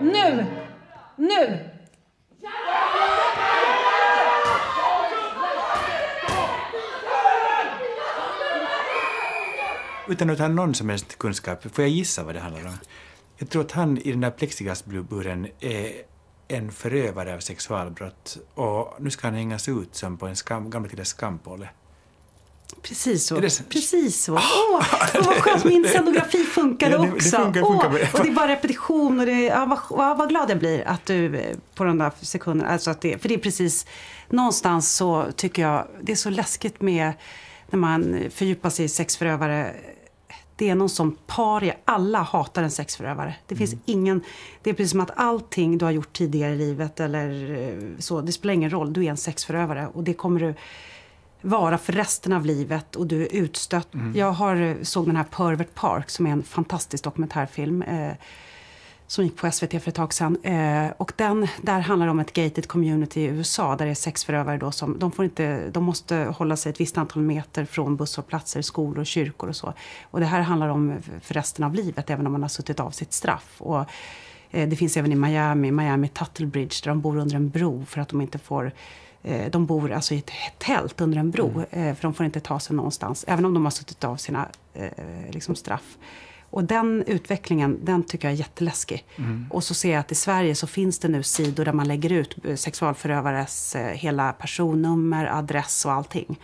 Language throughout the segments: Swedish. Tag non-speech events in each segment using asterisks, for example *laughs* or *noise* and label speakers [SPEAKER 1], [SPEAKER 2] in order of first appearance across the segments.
[SPEAKER 1] Nu! Nu!
[SPEAKER 2] Utan att ha någon som helst kunskap, får jag gissa vad det handlar om? Jag tror att han i den där plexiglasburen är en förövare av sexualbrott och nu ska han hängas ut som på en skam, gamla tiders skampåle.
[SPEAKER 3] Precis så.
[SPEAKER 2] Så?
[SPEAKER 3] Precis så. Åh, *laughs* oh, vad skönt min scenografi funkade
[SPEAKER 2] Ja, det- det
[SPEAKER 3] också.
[SPEAKER 2] funkar- funkar.
[SPEAKER 3] och det är bara repetition och det, ja, vad, vad, vad glad jag blir att du eh, på de där sekunderna, alltså att det, för det är precis, någonstans så tycker jag, det är så läskigt med när man fördjupar sig i sexförövare. Det är någon som paria, alla hatar en sexförövare. Det finns ingen, det är precis som att allting du har gjort tidigare i livet eller eh, så, det spelar ingen roll, du är en sexförövare och det kommer du vara för resten av livet och du är utstött. Jag har, eh, såg den här Pervert Park som är en fantastisk dokumentärfilm. Eh, som gick på SVT för ett tag sedan. Eh, och den, där handlar det om ett gated community i USA där det är sexförövare då som, de får inte, de måste hålla sig ett visst antal meter från busshållplatser, skolor, kyrkor och så. Och det här handlar om för resten av livet även om man har suttit av sitt straff. Och, eh, det finns även i Miami, Miami Tuttle Bridge där de bor under en bro för att de inte får de bor alltså i ett tält under en bro, eh, för de får inte ta sig någonstans, även om de har suttit av sina eh, liksom straff. Och den utvecklingen, den tycker jag är jätteläskig. Och så ser jag att i Sverige så finns det nu sidor där man lägger ut eh, sexualförövares eh, hela personnummer, adress och allting.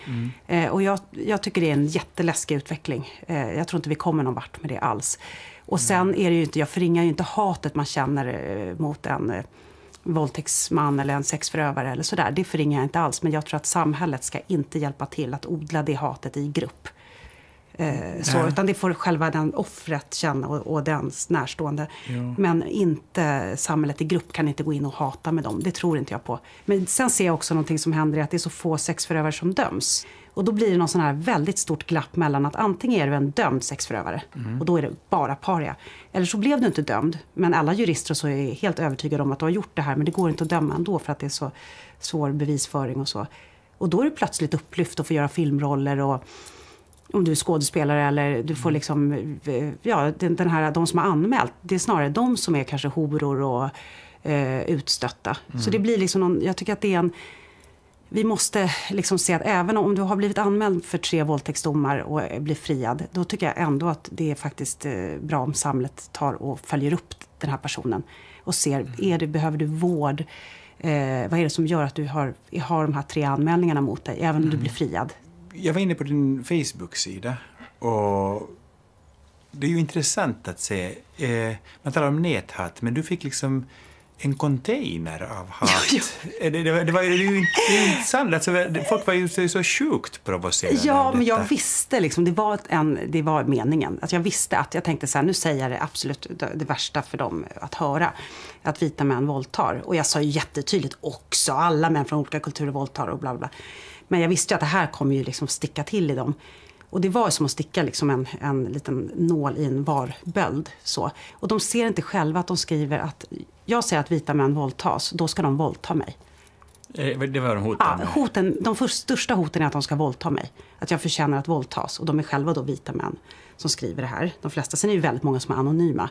[SPEAKER 3] Eh, och jag, jag tycker det är en jätteläskig utveckling. Eh, jag tror inte vi kommer någon vart med det alls. Och sen är det ju inte, jag förringar ju inte hatet man känner eh, mot en eh, våldtäktsman eller en sexförövare eller sådär. Det förringar jag inte alls. Men jag tror att samhället ska inte hjälpa till att odla det hatet i grupp. Eh, så, utan det får själva den offret känna och, och dens närstående.
[SPEAKER 2] Ja.
[SPEAKER 3] Men inte samhället i grupp kan inte gå in och hata med dem. Det tror inte jag på. Men sen ser jag också någonting som händer i att det är så få sexförövare som döms. Och då blir det någon sån här väldigt stort glapp mellan att antingen är du en dömd sexförövare och då är det bara paria. Eller så blev du inte dömd, men alla jurister så är helt övertygade om att du har gjort det här men det går inte att döma ändå för att det är så svår bevisföring och så. Och då är du plötsligt upplyft och får göra filmroller och om du är skådespelare eller du får liksom, eh, ja, den, den här, de som har anmält, det är snarare de som är kanske horor och eh, utstötta. Så det blir liksom någon, jag tycker att det är en, vi måste liksom se att även om du har blivit anmäld för tre våldtäktsdomar och blir friad, då tycker jag ändå att det är faktiskt eh, bra om samhället tar och följer upp den här personen och ser, är det, behöver du vård? Eh, vad är det som gör att du har, har de här tre anmälningarna mot dig, även om du blir friad?
[SPEAKER 2] Jag var inne på din Facebook-sida och det är ju intressant att se. Eh, man talar om näthat, men du fick liksom en container av hat. *laughs* Det, det, var- det, var, det är ju inte- sant. Alltså, folk var ju så, så sjukt provocerade
[SPEAKER 3] Ja, men jag visste liksom, det var, en, det var meningen. Att jag visste att, jag tänkte så här, nu säger jag det absolut det, det värsta för dem att höra. Att vita män våldtar. Och jag sa ju jättetydligt också, alla män från olika kulturer våldtar och bla bla. Men jag visste ju att det här kommer ju liksom sticka till i dem. Och det var som att sticka liksom en, en liten nål i en varböld. Så. Och de ser inte själva att de skriver att jag säger att vita män våldtas, då ska de våldta mig.
[SPEAKER 2] Eh, Det var de hotade
[SPEAKER 3] Ja, hoten, de största hoten är att de ska våldta mig. Att jag förtjänar att våldtas. Och de är själva då vita män som skriver det här. De flesta. Sen är det ju väldigt många som är anonyma.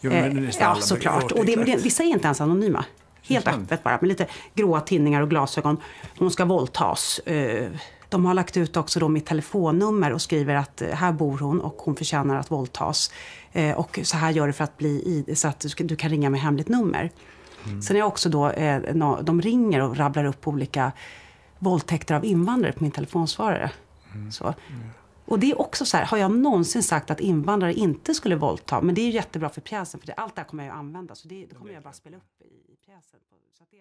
[SPEAKER 2] Jo, men
[SPEAKER 3] Eh, ja, såklart. Och det, det, vissa är inte ens anonyma. Helt öppet bara, med lite gråa tinningar och glasögon. Hon ska våldtas. Eh, De har lagt ut också då mitt telefonnummer och skriver att eh, här bor hon och hon förtjänar att våldtas. Eh, Och så här gör du för att bli i, så att du, kan ringa med hemligt nummer. Sen är också då, eh, de ringer och rabblar upp olika våldtäkter av invandrare på min telefonsvarare. Så. Och det är också så här, har jag någonsin sagt att invandrare inte skulle våldta? Men det är ju jättebra för pjäsen, för det, allt det här kommer jag ju använda. Så det, det kommer jag bara spela upp i, i pjäsen. Så att det,